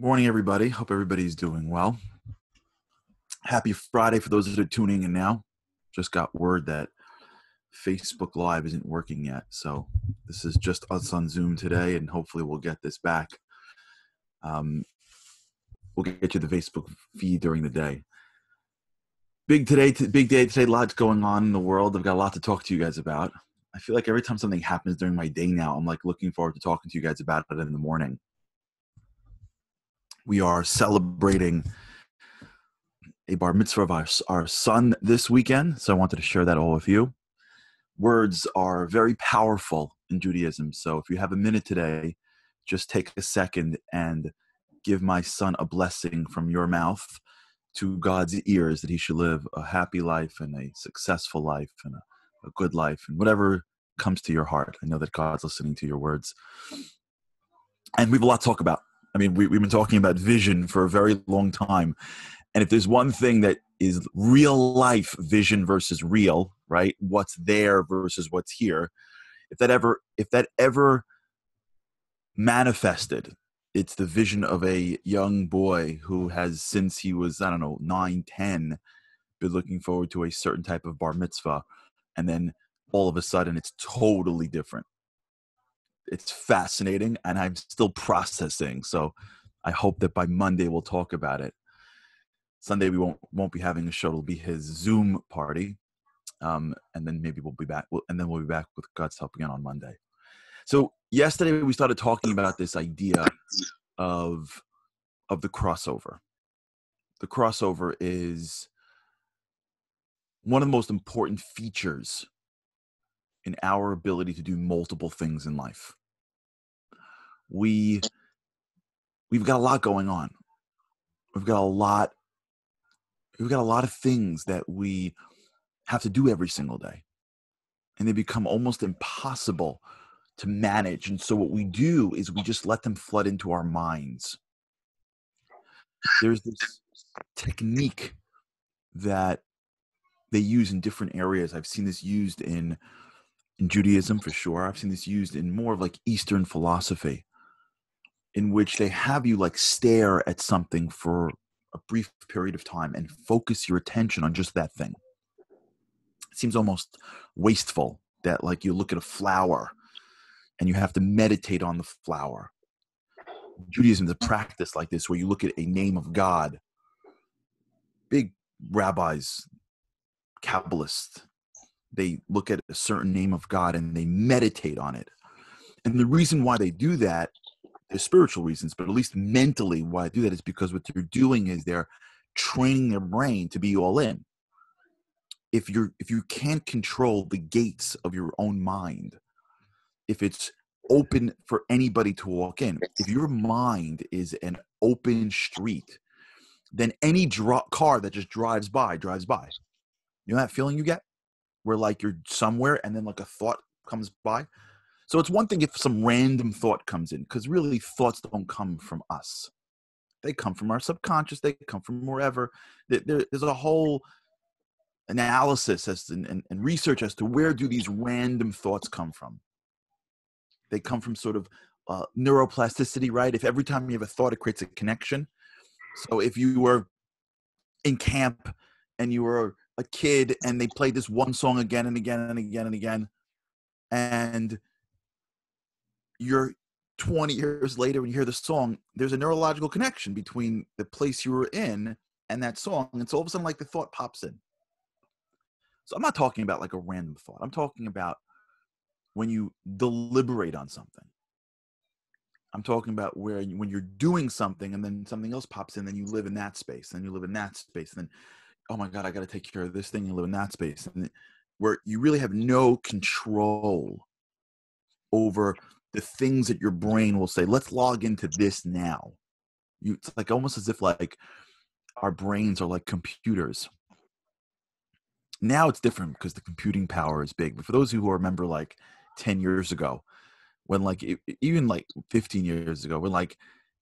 Morning, everybody. Hope everybody's doing well. Happy Friday for those that are tuning in now. Just got word that Facebook Live isn't working yet. So this is just us on Zoom today, and hopefully we'll get this back. Um, we'll get you the Facebook feed during the day. Big today, big day today. Lots going on in the world. I've got a lot to talk to you guys about. I feel like every time something happens during my day now, I'm like looking forward to talking to you guys about it in the morning. We are celebrating a bar mitzvah of our, our son this weekend, so I wanted to share that all with you. Words are very powerful in Judaism, so if you have a minute today, just take a second and give my son a blessing from your mouth to God's ears that he should live a happy life and a successful life and a, a good life and whatever comes to your heart. I know that God's listening to your words. And we have a lot to talk about. I mean, we, we've been talking about vision for a very long time. And if there's one thing that is real life vision versus real, right? What's there versus what's here. If that ever, if that ever manifested, it's the vision of a young boy who has, since he was, I don't know, nine, 10, been looking forward to a certain type of bar mitzvah. And then all of a sudden it's totally different. It's fascinating and I'm still processing. So I hope that by Monday we'll talk about it. Sunday we won't won't be having a show. It'll be his Zoom party, um, and then maybe we'll be back. And then we'll be back with God's help again on Monday. So yesterday we started talking about this idea of of the crossover. The crossover is one of the most important features in our ability to do multiple things in life. We we've got a lot going on. We've got a lot we've got a lot of things that we have to do every single day. And they become almost impossible to manage. And so what we do is we just let them flood into our minds. There's this technique that they use in different areas. I've seen this used in in Judaism for sure. I've seen this used in more of like Eastern philosophy, in which they have you like stare at something for a brief period of time and focus your attention on just that thing. It seems almost wasteful that like you look at a flower and you have to meditate on the flower. Judaism is a practice like this where you look at a name of God. Big rabbis, Kabbalists, they look at a certain name of God and they meditate on it. And the reason why they do that, there's spiritual reasons, but at least mentally why they do that is because what they're doing is they're training their brain to be all in. If you're if you can't control the gates of your own mind, if it's open for anybody to walk in, if your mind is an open street, then any dro- car that just drives by drives by. You know that feeling you get? Where like you're somewhere and then like a thought comes by. So it's one thing if some random thought comes in, because really thoughts don't come from us. They come from our subconscious. They come from wherever. there's a whole analysis as and, and, research as to where do these random thoughts come from. They come from sort of uh, neuroplasticity, right? If every time you have a thought, it creates a connection. So if you were in camp and you were a kid and they played this one song again and again and again and again. And you're 20 years later when you hear the song there's a neurological connection between the place you were in and that song. And so all of a sudden like the thought pops in. So i'm not talking about like a random thought. I'm talking about when you deliberate on something. I'm talking about where when you're doing something and then something else pops in then you live in that space then you live in that space then oh my god i got to take care of this thing and live in that space and where you really have no control over the things that your brain will say let's log into this now. You it's like almost as if like our brains are like computers. Now it's different because the computing power is big but for those who remember like 10 years ago when like even like 15 years ago when like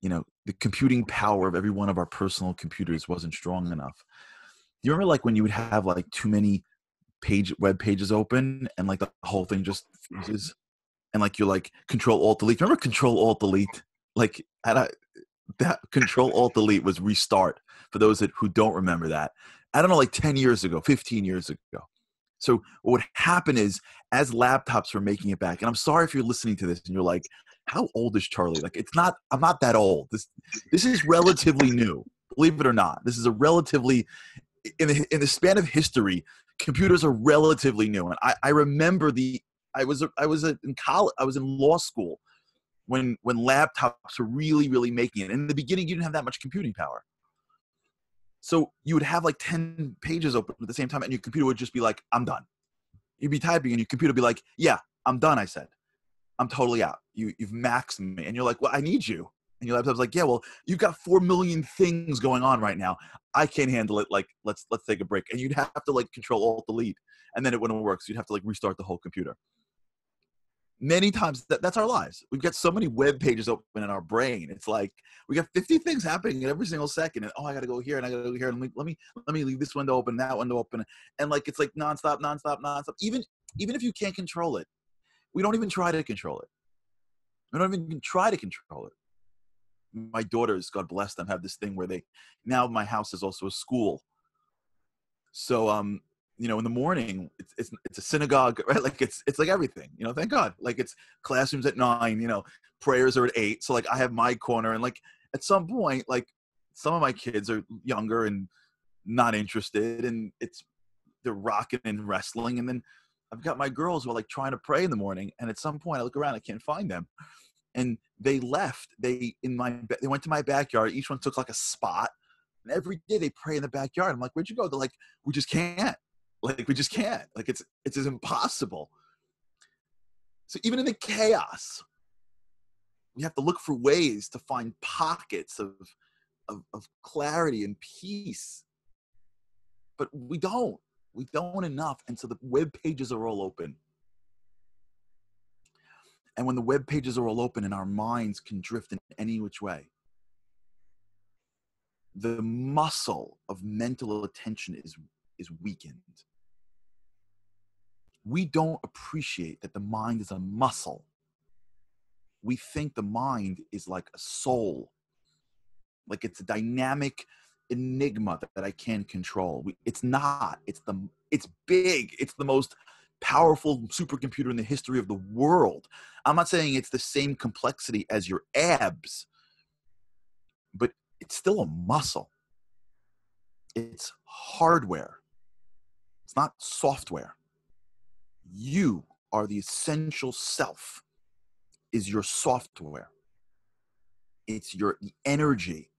you know the computing power of every one of our personal computers wasn't strong enough you remember like when you would have like too many page web pages open and like the whole thing just freezes and like you're like control alt delete remember control alt delete like at a, that Control Alt Delete was restart. For those that, who don't remember that, I don't know, like 10 years ago, 15 years ago. So what would happen is, as laptops were making it back, and I'm sorry if you're listening to this and you're like, "How old is Charlie?" Like, it's not. I'm not that old. This this is relatively new. Believe it or not, this is a relatively in the in the span of history, computers are relatively new. And I, I remember the I was I was in college. I was in law school when when laptops were really really making it. In the beginning, you didn't have that much computing power. So you would have like 10 pages open at the same time, and your computer would just be like, I'm done. You'd be typing, and your computer would be like, Yeah, I'm done. I said, I'm totally out. You, you've maxed me. And you're like, Well, I need you. And your laptop's like, Yeah, well, you've got 4 million things going on right now. I can't handle it. Like, let's let's take a break. And you'd have to like control alt delete. And then it wouldn't work. So you'd have to like restart the whole computer many times that, that's our lives we've got so many web pages open in our brain it's like we got 50 things happening every single second and oh i gotta go here and i gotta go here and let me let me let me leave this window open that window open and like it's like nonstop nonstop nonstop even even if you can't control it we don't even try to control it we don't even try to control it my daughters god bless them have this thing where they now my house is also a school. So um you know in the morning it's, it's it's a synagogue right? Like it's it's like everything you know thank god. Like it's classrooms at nine you know prayers are at eight. So like i have my corner and like at some point like some of my kids are younger and not interested and it's they're rocking and wrestling. And then i've got my girls who are like trying to pray in the morning and at some point i look around i can't find them and they left they in my they went to my backyard each one took like a spot and every day they pray in the backyard i'm like where'd you go they're like we just can't like we just can't. Like it's it's as impossible. So even in the chaos, we have to look for ways to find pockets of of, of clarity and peace. But we don't. We don't enough. And so the web pages are all open. And when the web pages are all open and our minds can drift in any which way, the muscle of mental attention is, is weakened we don't appreciate that the mind is a muscle. We think the mind is like a soul, like it's a dynamic enigma that, that I can't control. We, it's not. It's the it's big. It's the most powerful supercomputer in the history of the world. I'm not saying it's the same complexity as your abs, but it's still a muscle. It's hardware. It's not software you are the essential self is your software it's your energy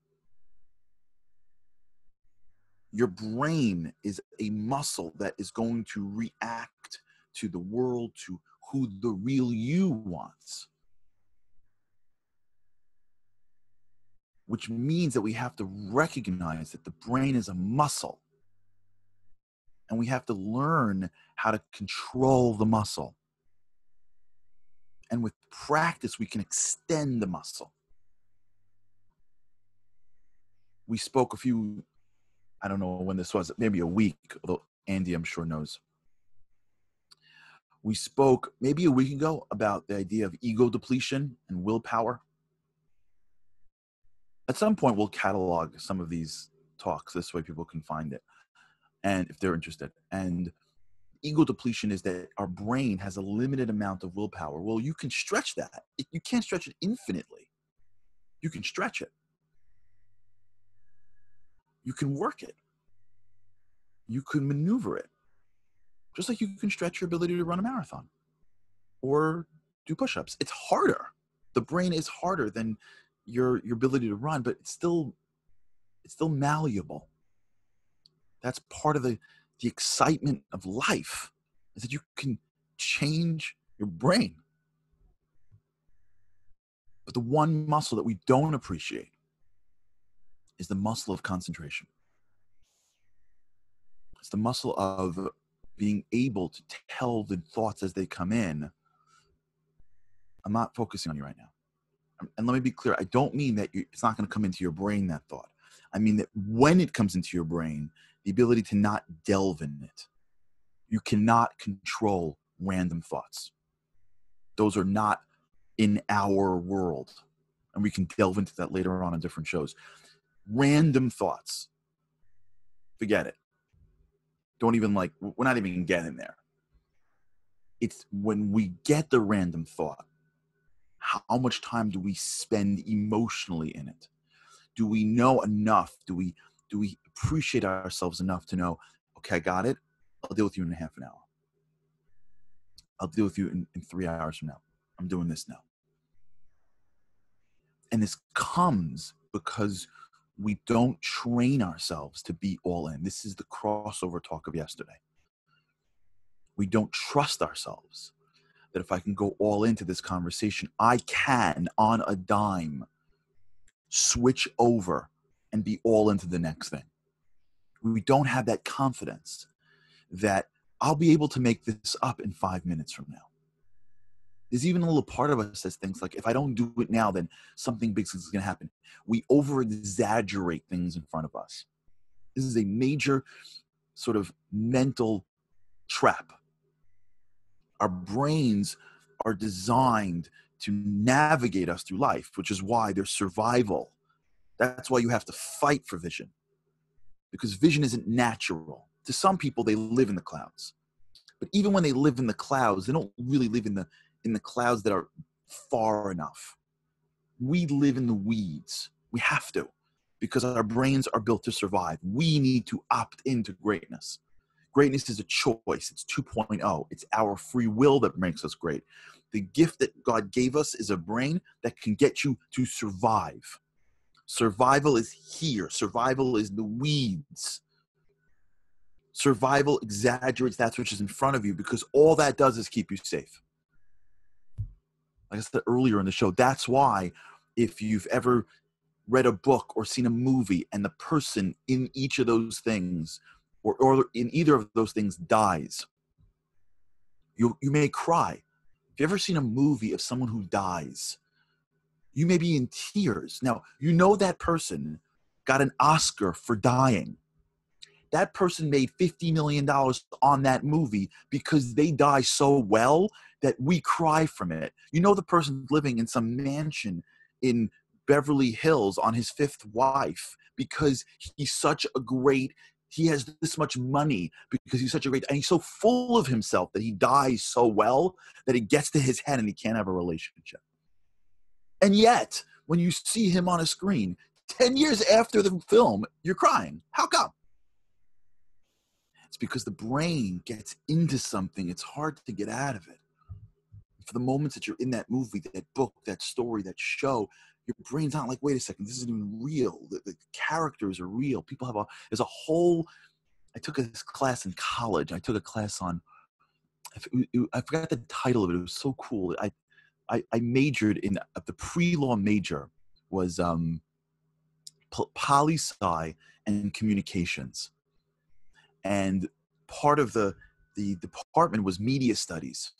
your brain is a muscle that is going to react to the world to who the real you wants which means that we have to recognize that the brain is a muscle and we have to learn how to control the muscle. And with practice, we can extend the muscle. We spoke a few, I don't know when this was, maybe a week, although Andy, I'm sure, knows. We spoke maybe a week ago about the idea of ego depletion and willpower. At some point, we'll catalog some of these talks. This way, people can find it and if they're interested. And ego depletion is that our brain has a limited amount of willpower. Well, you can stretch that. You can't stretch it infinitely. You can stretch it. You can work it. You can maneuver it. Just like you can stretch your ability to run a marathon or do push-ups. It's harder. The brain is harder than your your ability to run, but it's still it's still malleable that's part of the the excitement of life is that you can change your brain but the one muscle that we don't appreciate is the muscle of concentration it's the muscle of being able to tell the thoughts as they come in i'm not focusing on you right now and let me be clear i don't mean that you, it's not going to come into your brain that thought i mean that when it comes into your brain the ability to not delve in it. You cannot control random thoughts. Those are not in our world. and we can delve into that later on in different shows. Random thoughts. Forget it. Don't even like, we're not even getting there. It's when we get the random thought, how much time do we spend emotionally in it? Do we know enough? Do we do we appreciate ourselves enough to know, okay, I got it. I'll deal with you in a half an hour. I'll deal with you in, in three hours from now. I'm doing this now. And this comes because we don't train ourselves to be all in. This is the crossover talk of yesterday. We don't trust ourselves that if I can go all into this conversation, I can, on a dime, switch over and be all into the next thing. We don't have that confidence that I'll be able to make this up in five minutes from now there's even a little part of us that thinks like if i don't do it now then something big is going to happen. We over exaggerate things in front of us. This is a major sort of mental trap. Our brains are designed to navigate us through life which is why there's survival. That's why you have to fight for vision. Because vision isn't natural. To some people they live in the clouds. But even when they live in the clouds they don't really live in the in the clouds that are far enough. We live in the weeds. We have to because our brains are built to survive. We need to opt into greatness. Greatness is a choice. It's 2.0. It's our free will that makes us great. The gift that God gave us is a brain that can get you to survive. Survival is here. Survival is the weeds. Survival exaggerates that which is in front of you because all that does is keep you safe like I said earlier in the show, that's why if you've ever read a book or seen a movie and the person in each of those things or, or in either of those things dies, you, you may cry. If you've ever seen a movie of someone who dies, you may be in tears. Now, you know that person got an Oscar for dying. That person made $50 million on that movie because they die so well that we cry from it. You know, the person living in some mansion in Beverly Hills on his fifth wife because he's such a great he has this much money because he's such a great and he's so full of himself that he dies so well that it gets to his head and he can't have a relationship. And yet when you see him on a screen 10 years after the film you're crying. How come because the brain gets into something it's hard to get out of it for the moments that you're in that movie, that book, that story, that show, your brain's not like, wait a second, this isn't even real. The, the characters are real. People have a, there's a whole, I took a class in college. I took a class on, I forgot the title of it. It was so cool. I, I, I majored in, uh, the pre-law major was um, poli sci and communications. And part of the, the department was media studies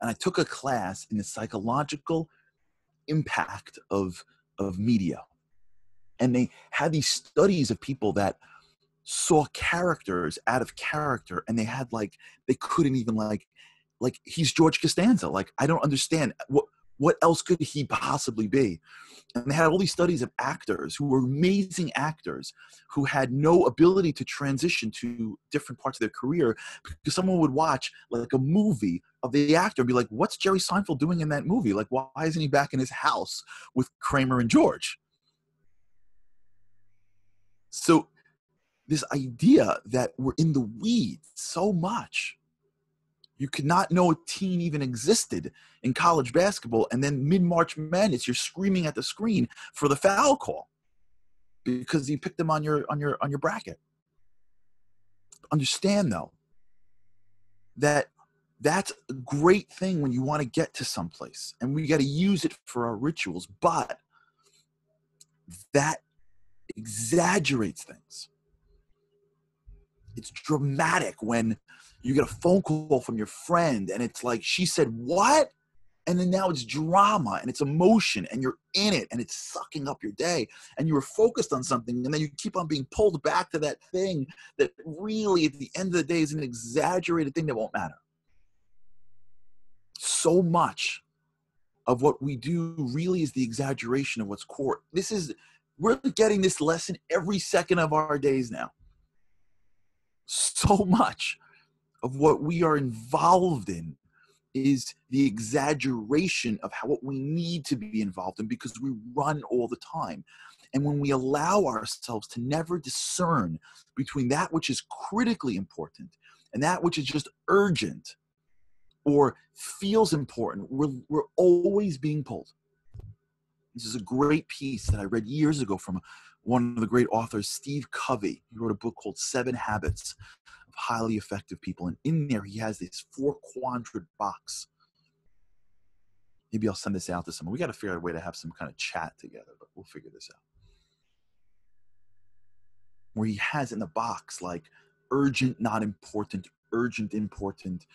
and I took a class in the psychological impact of of media. And they had these studies of people that saw characters out of character and they had like they couldn't even like like he's George Costanza. Like I don't understand what what else could he possibly be? And they had all these studies of actors who were amazing actors who had no ability to transition to different parts of their career because someone would watch like a movie of the actor and be like, what's Jerry Seinfeld doing in that movie? Like, why isn't he back in his house with Kramer and George? So, this idea that we're in the weeds so much you could not know a team even existed in college basketball, and then mid March Madness, you're screaming at the screen for the foul call because you picked them on your on your on your bracket. Understand though that that's a great thing when you want to get to someplace, and we got to use it for our rituals, but that exaggerates things. It's dramatic when you get a phone call from your friend and it's like she said what and then now it's drama and it's emotion and you're in it and it's sucking up your day and you were focused on something and then you keep on being pulled back to that thing that really at the end of the day is an exaggerated thing that won't matter so much of what we do really is the exaggeration of what's core. This is, we're getting this lesson every second of our days now. So much of what we are involved in is the exaggeration of how what we need to be involved in because we run all the time. And when we allow ourselves to never discern between that which is critically important and that which is just urgent or feels important, we're, we're always being pulled. This is a great piece that I read years ago from one of the great authors, Steve Covey. He wrote a book called Seven Habits Highly Effective People. And in there, he has this four quadrant box. Maybe I'll send this out to someone. We got to figure out a way to have some kind of chat together, but we'll figure this out. Where he has in the box like urgent, not important, urgent, important,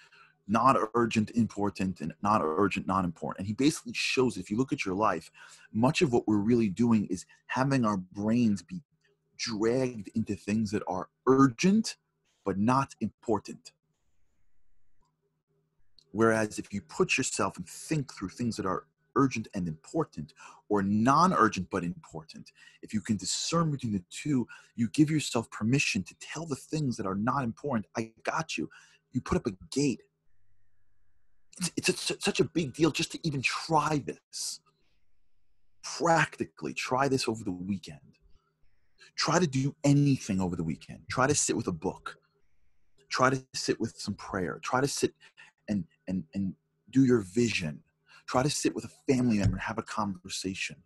not urgent, important, and not urgent, not important. And he basically shows if you look at your life, much of what we're really doing is having our brains be dragged into things that are urgent but not important. Whereas if you put yourself and think through things that are urgent and important or non urgent but important, if you can discern between the two, you give yourself permission to tell the things that are not important, I got you. You put up a gate it's, it's a, such a big deal just to even try this. Practically, try this over the weekend. Try to do anything over the weekend. Try to sit with a book. Try to sit with some prayer. Try to sit and and and do your vision. Try to sit with a family member and have a conversation.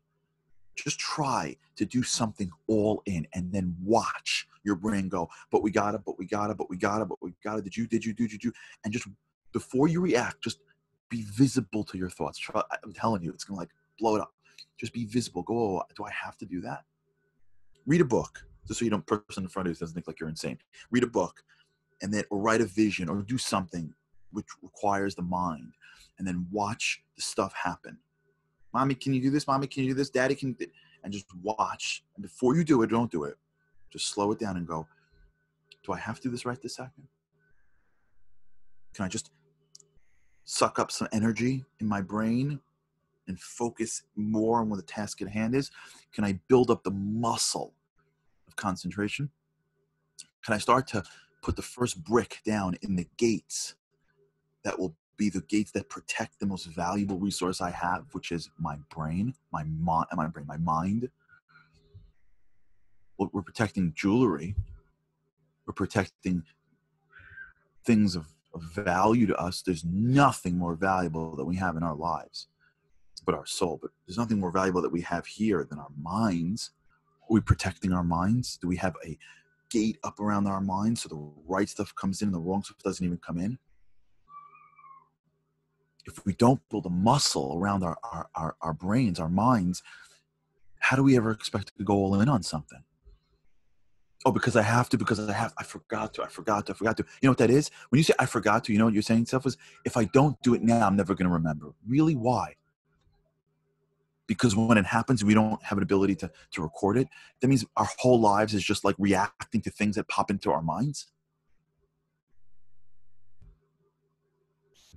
Just try to do something all in and then watch your brain go, but we gotta, but we gotta, but we gotta, but we gotta. Did you, did you, did you, you? And just before you react, just be visible to your thoughts. Try, I'm telling you, it's gonna like blow it up. Just be visible. Go, oh, do I have to do that? Read a book, just so you don't person in front of you doesn't think like you're insane. Read a book, and then or write a vision or do something which requires the mind, and then watch the stuff happen. Mommy, can you do this? Mommy, can you do this? Daddy, can and just watch. And before you do it, don't do it. Just slow it down and go. Do I have to do this right this second? Can I just suck up some energy in my brain and focus more on what the task at hand is? Can I build up the muscle of concentration? Can I start to put the first brick down in the gates that will be the gates that protect the most valuable resource I have, which is my brain, my mind, uh, my brain, my mind. We're protecting jewelry. We're protecting things of of value to us, there's nothing more valuable that we have in our lives but our soul. But there's nothing more valuable that we have here than our minds. Are we protecting our minds? Do we have a gate up around our minds so the right stuff comes in and the wrong stuff doesn't even come in? If we don't build a muscle around our, our, our, our brains, our minds, how do we ever expect to go all in on something? oh because i have to because i have i forgot to i forgot to i forgot to. You know what that is? When you say i forgot to you know what you're saying stuff is if i don't do it now i'm never going to remember. Really? Why because when it happens we don't have an ability to to record it that means our whole lives is just like reacting to things that pop into our minds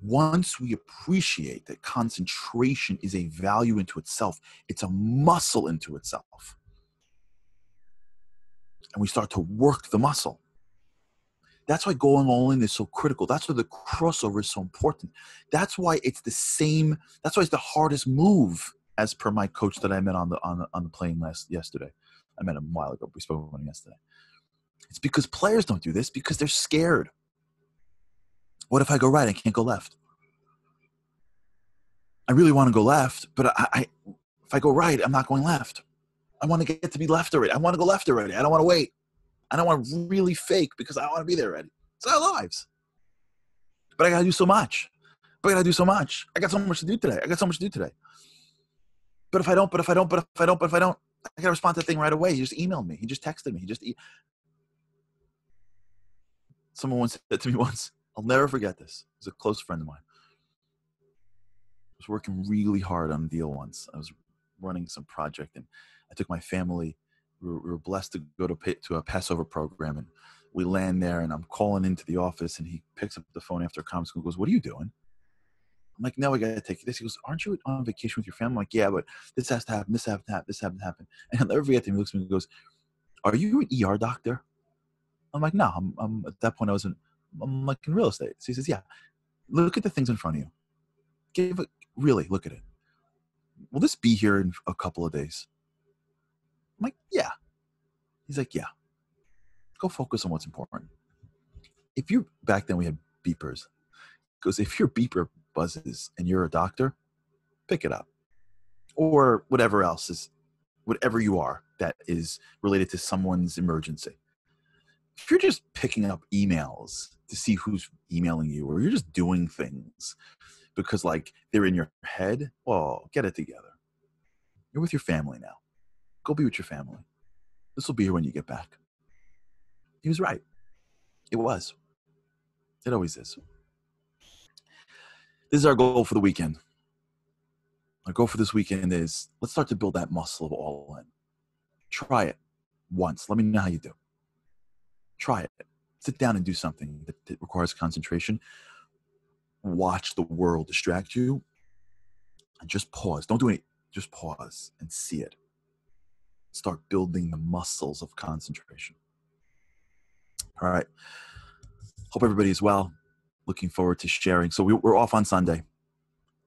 once we appreciate that concentration is a value into itself it's a muscle into itself and we start to work the muscle. That's why going all in is so critical. That's why the crossover is so important. That's why it's the same. That's why it's the hardest move, as per my coach that I met on the on the, on the plane last yesterday. I met him a while ago. We spoke about him yesterday. It's because players don't do this because they're scared. What if I go right? I can't go left. I really want to go left, but I, I if I go right, I'm not going left. I want to get to be left already. I want to go left already. I don't want to wait. I don't want to really fake because I want to be there already. It's our lives. But I got to do so much. But I got to do so much. I got so much to do today. I got so much to do today. But if I don't, but if I don't, but if I don't, but if I don't, I got to respond to that thing right away. He just emailed me. He just texted me. He just. E- Someone once said to me once, I'll never forget this. He's a close friend of mine. I was working really hard on a deal once. I was running some project and I took my family. We were, we were blessed to go to to a Passover program, and we land there. And I'm calling into the office, and he picks up the phone after a conference and goes, "What are you doing?" I'm like, no, I gotta take this. He goes, aren't you on vacation with your family? I'm like, yeah, but this has to happen, this has to happen, this has to happen. And I'll never forget him. He looks at me and goes, Are you an ER doctor? I'm like, no, I'm, I'm at that point I wasn't I'm like in real estate. So he says, Yeah, look at the things in front of you. Give it really look at it. Will this be here in a couple of days? I'm like, Yeah. He's like, Yeah. Go focus on what's important. If you back then we had beepers. Because if your beeper buzzes and you're a doctor, pick it up. Or whatever else is whatever you are that is related to someone's emergency. If you're just picking up emails to see who's emailing you, or you're just doing things because like they're in your head, well, get it together. You're with your family now. Go be with your family. This will be here when you get back. He was right. It was. It always is. This is our goal for the weekend. Our goal for this weekend is let's start to build that muscle of all in. Try it once. Let me know how you do. Try it. Sit down and do something that, that requires concentration. Watch the world distract you and just pause. Don't do it. Just pause and see it. Start building the muscles of concentration. All right. Hope everybody is well. Looking forward to sharing. So we, are off on Sunday,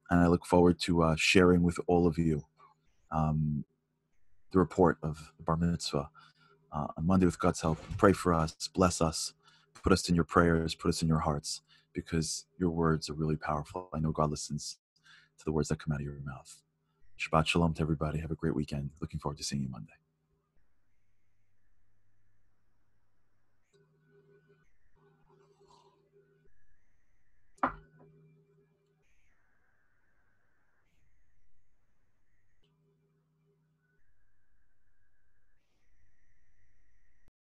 and I look forward to uh, sharing with all of you um, the report of the bar mitzvah uh, on Monday with God's help. Pray for us, bless us, put us in your prayers, put us in your hearts, because your words are really powerful. I know God listens to the words that come out of your mouth. Shabbat shalom to everybody. Have a great weekend. Looking forward to seeing you Monday.